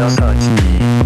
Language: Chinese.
不要客